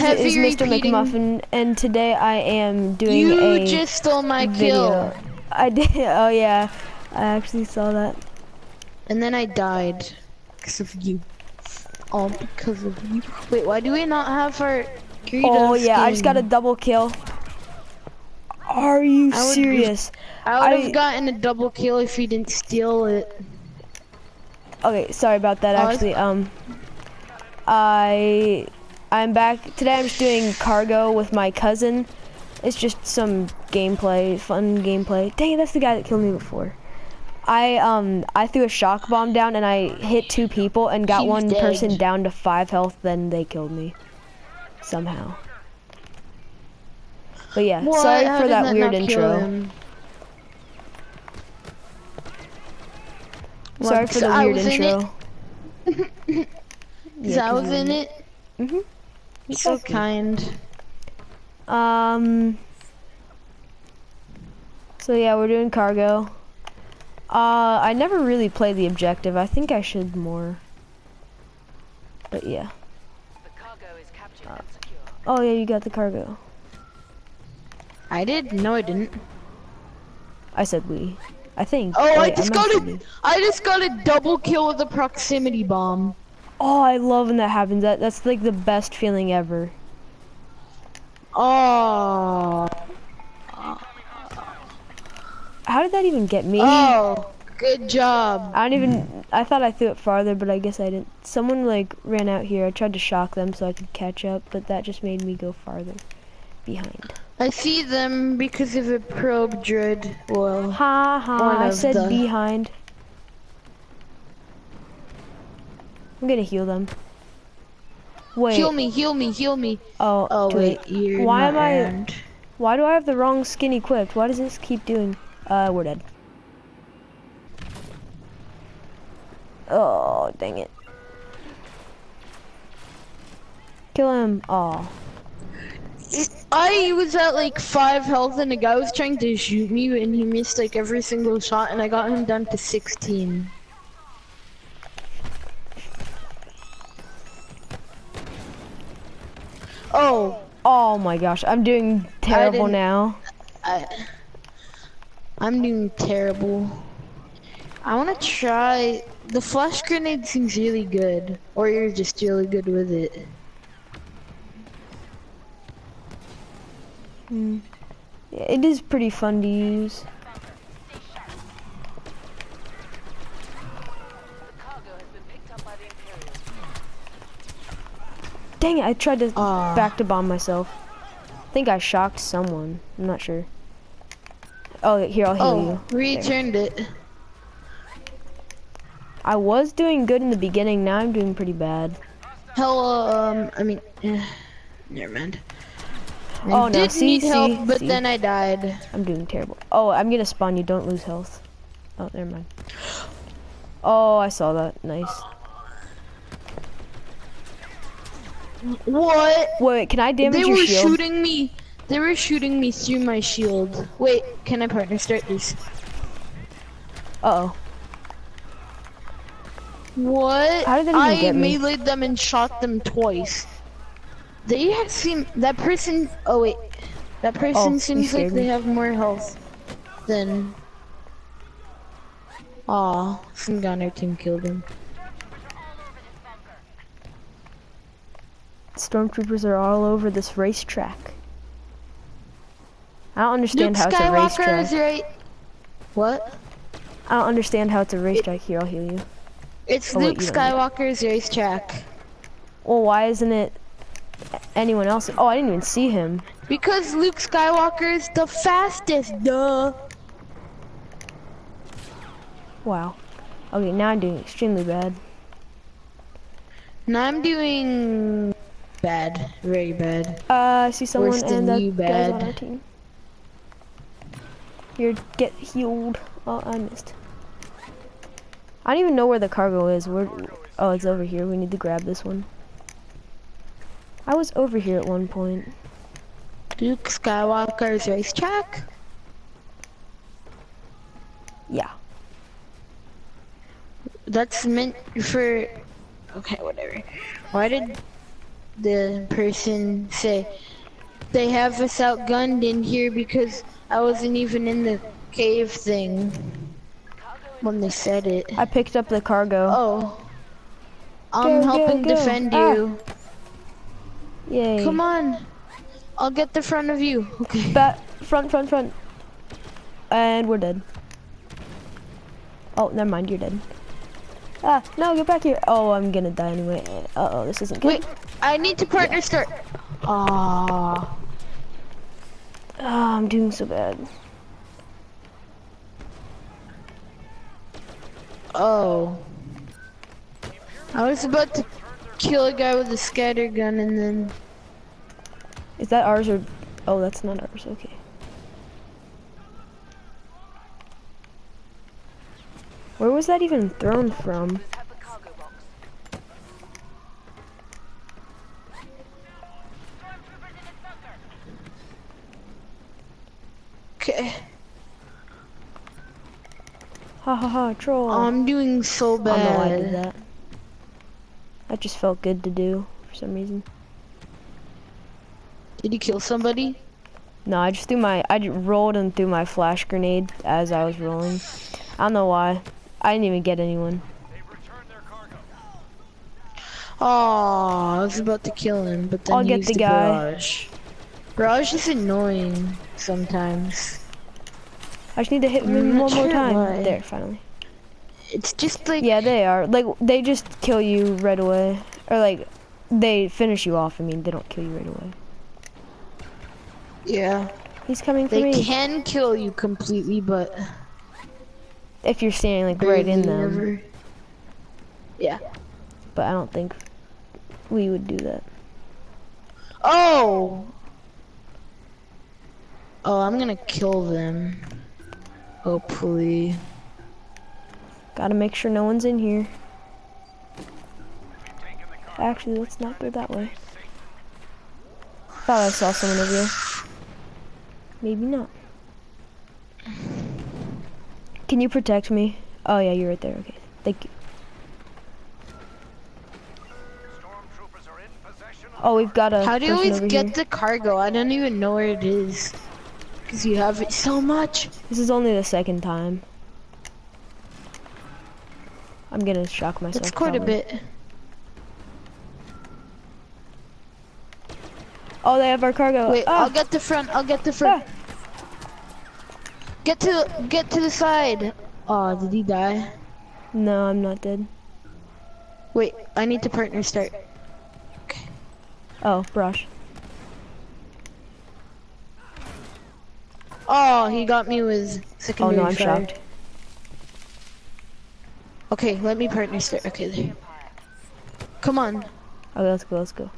Heavy is Mr. repeating- McMuffin, and today I am doing You a just stole my video. kill. I did. Oh yeah, I actually saw that. And then I died. Because of you. All because of you. Wait, why do we not have our Greedo Oh yeah, I just got a double kill. Are you I serious? I would have gotten a double kill if you didn't steal it. Okay, sorry about that. Oh, Actually, um, I I'm back today. I'm just doing cargo with my cousin. It's just some gameplay, fun gameplay. Dang, that's the guy that killed me before. I um I threw a shock bomb down and I hit two people and got one person down to five health. Then they killed me somehow. But yeah, sorry for did that weird intro. Sorry for the weird was in it. intro. Yeah, I was in it. Mhm. You're so Exactly. kind. Um. So yeah, we're doing cargo. Uh, I never really play the objective. I think I should more. But yeah. The cargo is captured and secure. Oh yeah, you got the cargo. I did? No, I didn't. I said we. I think. Oh, I just might got have a. I just got a double kill with a proximity bomb. Oh, I love when that happens. That that's like the best feeling ever. Oh. How did that even get me? Oh, good job. I don't even. I thought I threw it farther, but I guess I didn't. Someone like ran out here. I tried to shock them so I could catch up, but that just made me go farther behind. I see them because of a probe droid. Well, Ha ha! I said behind. I'm gonna heal them. Wait. heal me, heal me, heal me. Oh, Oh wait, Why am I-. Why do I have the wrong skin equipped? Why does this keep doing? Uh, we're dead. Oh, dang it. Kill him. Oh. I was at like five health and the guy was trying to shoot me and he missed like every single shot and I got him down to 16. Oh, Oh my gosh, I'm doing terrible didn't- now. I, I'm doing terrible. I want to try. The flash grenade seems really good, or you're just really good with it. Hmm. Yeah, It is pretty fun to use. The cargo has been picked up by the Imperials. Dang it, I tried to Ah. back to bomb myself. I think I shocked someone. I'm not sure. Oh, here, I'll heal Oh, you. returned it. I was doing good in the beginning, now I'm doing pretty bad. Hello, um, I mean, eh, never mind. I Oh, no, did see, need help, see, but see. then I died. I'm doing terrible. Oh, I'm gonna spawn you, don't lose health. Oh, never mind. Oh, I saw that. Nice. What? Wait, can I damage they your were shooting me. They were shooting me through my shield. Wait, can I partner start this? Uh oh. What? How did I get me? meleeed them and shot them twice. They have seem that person. Oh wait, that person Oh, seems like scared they have more health than. Aw, some gunner team killed him. Stormtroopers are all over this racetrack. I don't understand Luke how it's a Skywalker is racetrack. right. What? I don't understand how it's a racetrack. Here, I'll heal you. It's Oh, wait, Luke you don't need- Skywalker's racetrack. Well, why isn't it anyone else? Oh, I didn't even see him. Because Luke Skywalker is the fastest, duh. Wow. Okay, now I'm doing extremely bad. Now I'm doing bad, very bad. Uh, I see someone Worse and that guy's on bad. our team. Here, get healed. Oh, I missed. I don't even know where the cargo is. Where? Oh, it's over here. We need to grab this one. I was over here at one point. Luke Skywalker's racetrack? Yeah. That's meant for. Okay, whatever. Why did the person say they have us outgunned in here because I wasn't even in the cave thing when they said it. I picked up the cargo. Oh. I'm Go, go, helping go. defend Ah. you. Yay. Come on. I'll get the front of you. Okay. Back, front, front, front. And we're dead. Oh, never mind, you're dead. Ah, no, get back here. Oh, I'm gonna die anyway. Uh oh, this isn't good. Wait, I need to partner start. Ah. Ah, I'm doing so bad. Oh. I was about to kill a guy with a scatter gun and then Is that ours or? Oh, that's not ours. Okay. Where was that even thrown from? Just have the cargo box. okay. Ha ha ha, troll. Oh, I'm doing so bad. I don't know why I did that. That just felt good to do for some reason. Did you kill somebody? No, I just threw my, I rolled and threw my flash grenade as I was rolling. I don't know why. I didn't even get anyone. Oh, I was about to kill him, but then I'll get the the guy. garage. Garage is annoying sometimes. I just need to hit I'm him not one more time. why. There, finally. It's just like Yeah, they are. Like, they just kill you right away. Or, like, they finish you off. I mean, they don't kill you right away. yeah, He's coming for they me. can kill you completely, but If you're standing, like, right in them. Yeah. But I don't think we would do that. Oh. Oh, I'm gonna kill them. Hopefully. Gotta make sure no one's in here. Actually, let's not go that way. Thought I saw someone over there. Maybe not. Can you protect me? Oh yeah, you're right there. Okay, thank you. Oh, we've got a How do you always get here. the cargo? I don't even know where it is. Cause you have it so much. This is only the second time. I'm gonna shock myself. That's quite a bit. Oh, they have our cargo. Wait, ah, I'll get the front. I'll get the front. ah. Get to get to the side. Oh, did he die? No, I'm not dead. Wait, I need to partner start. Okay. Oh, brush. Oh, he got me with Oh secondary no, I'm fire. shocked. Okay, let me partner start. Okay, there. Come on. Okay, let's go, let's go.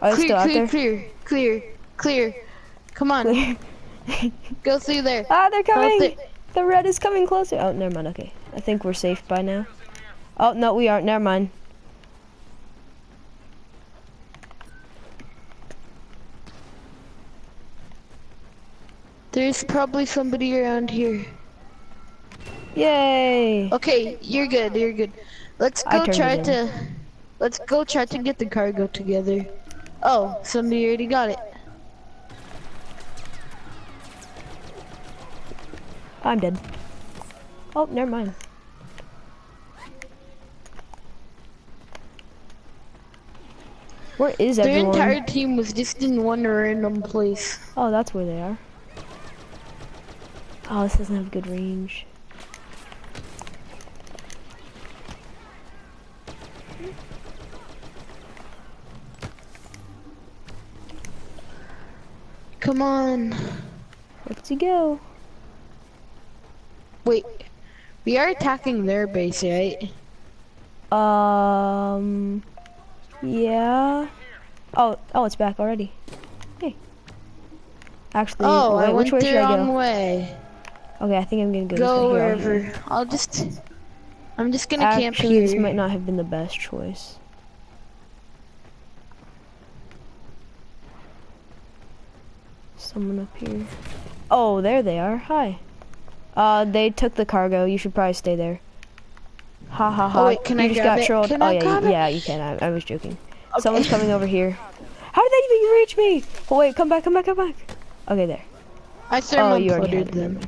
Clear, clear, clear, clear, clear. Come on, Clear. go through there. ah, they're coming! The red is coming closer. Oh, never mind. Okay, I think we're safe by now. Oh no, we aren't. Never mind. There's probably somebody around here. Yay! Okay, you're good. You're good. Let's go try to. Let's go try to get the cargo together. Oh, somebody already got it. I'm dead. Oh, never mind. Where is Their everyone? entire team was just in one random place. Oh, that's where they are. Oh, this doesn't have good range. Come on. Let's go. Wait, we are attacking their base, right? Um, yeah. Oh, oh, it's back already. Hey. Actually, Oh, wait, I which went way the should I wrong go? way. Okay, I think I'm gonna go, Go this. Here, I'll- wherever. I'll just. I'm just gonna camp Actually, this might not have been the best choice. Someone up here. Oh, there they are. Hi. Uh, they took the cargo. You should probably stay there. Ha ha ha. Oh, wait, can you I just got it? trolled. Can oh I yeah, you, yeah, you can. I, I was joking. Someone's coming over here. How did they even reach me? Oh, wait, come back, come back, come back. Okay, there. I Oh, you already had them.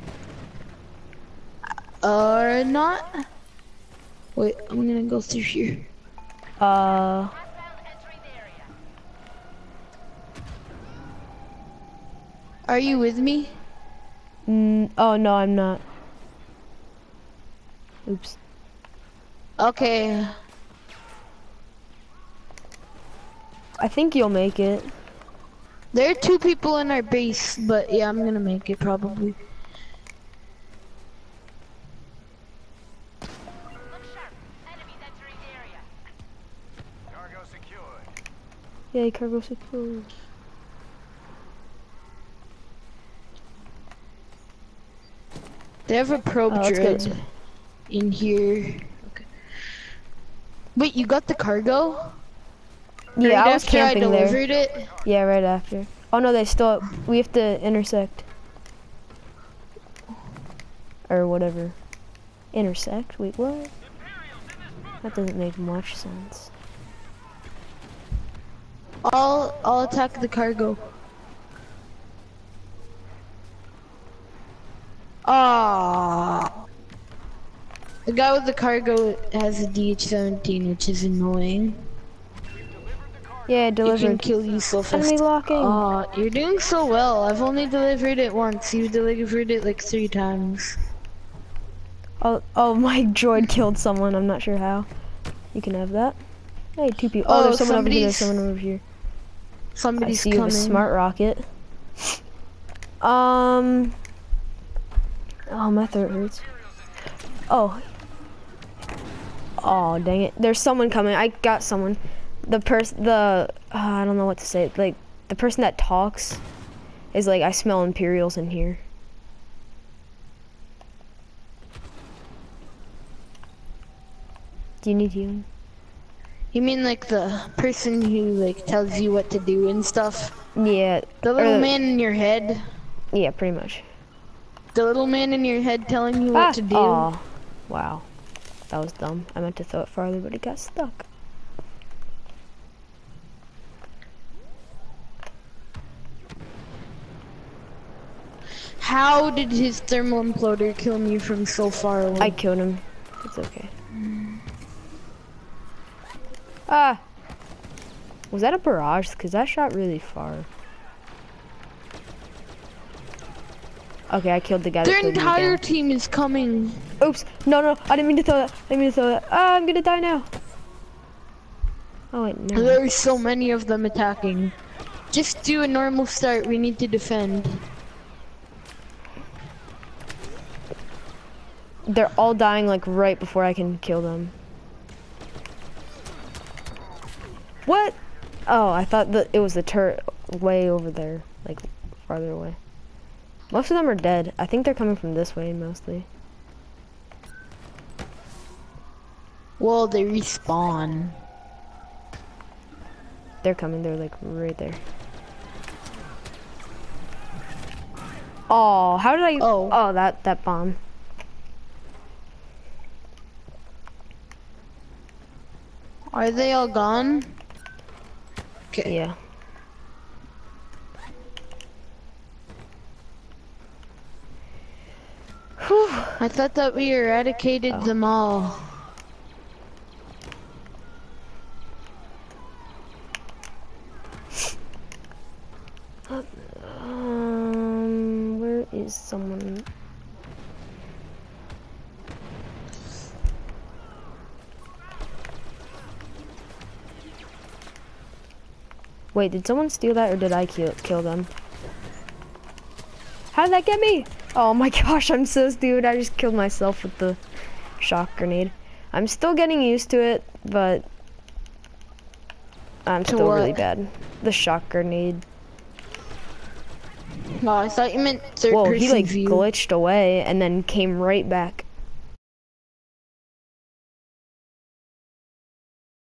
Or not? Wait, I'm gonna go through here. Uh, Are you with me? Mm, oh no, I'm not. Oops. Okay. I think you'll make it. There are two people in our base, but yeah, I'm gonna make it probably. Yay, cargo secure. They have a probe Oh, let's go this droid in here. Okay. Wait, you got the cargo? Yeah, right I was after I camping there. it? Yeah, right after. Oh no, they still. We have to intersect. Or whatever. Intersect? Wait, what? That doesn't make much sense. I'll I'll attack the cargo. Ah. The guy with the cargo has a DH-17, which is annoying. Yeah, It can delivered. kill you so fast. Enemy locking. Ah, you're doing so well. I've only delivered it once. You've delivered it like three times. Oh, oh, my droid killed someone. I'm not sure how. You can have that. Hey, two people. Oh, Oh, there's someone over here. There's somebody's- someone over here. I Somebody's see you have coming. a smart rocket. Um. Oh, my throat hurts. Oh. Oh, dang it. There's someone coming. I got someone. The person, the, uh, I don't know what to say. Like, the person that talks is like, I smell Imperials in here. Do you need healing? You mean like the person who like tells you what to do and stuff? Yeah. The little or- man in your head? Yeah, pretty much. The little man in your head telling you Ah, what to do? aw. Wow. That was dumb. I meant to throw it farther, but it got stuck. How did his thermal imploder kill me from so far away? I killed him. It's okay. Ah! Was that a barrage? Because that shot really far. Okay, I killed the guy Their that killed me entire team is coming. Oops! No, no, I didn't mean to throw that. I didn't mean to throw that. Ah, I'm gonna die now. Oh wait, no. There's so many of them attacking. Just do a normal start. We need to defend. They're all dying like right before I can kill them. What? Oh, I thought that it was the turret way over there, like farther away. Most of them are dead. I think they're coming from this way mostly. Well, they respawn. They're coming. They're like right there. Oh, how did I? Oh. oh, that that bomb. Are they all gone? Okay. Yeah. I thought that we eradicated Oh. them all. Um, where is someone? Wait, did someone steal that or did I kill kill them? How did that get me? Oh my gosh, I'm so stupid. I just killed myself with the shock grenade. I'm still getting used to it, but I'm To still really bad. The shock grenade. Oh, I thought you meant third Whoa, he like view. glitched away and then came right back.